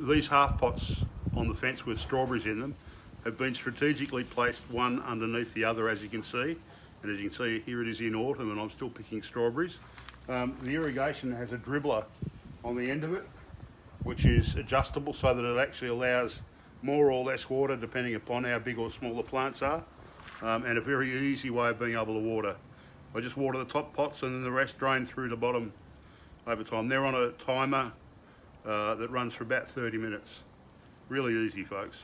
these half pots on the fence with strawberries in them have been strategically placed one underneath the other as you can see. And as you can see here it is in autumn and I'm still picking strawberries. Um, the irrigation has a dribbler on the end of it which is adjustable so that it actually allows more or less water depending upon how big or small the plants are um, and a very easy way of being able to water. I just water the top pots and then the rest drain through the bottom over time. They're on a timer uh, that runs for about 30 minutes. Really easy folks.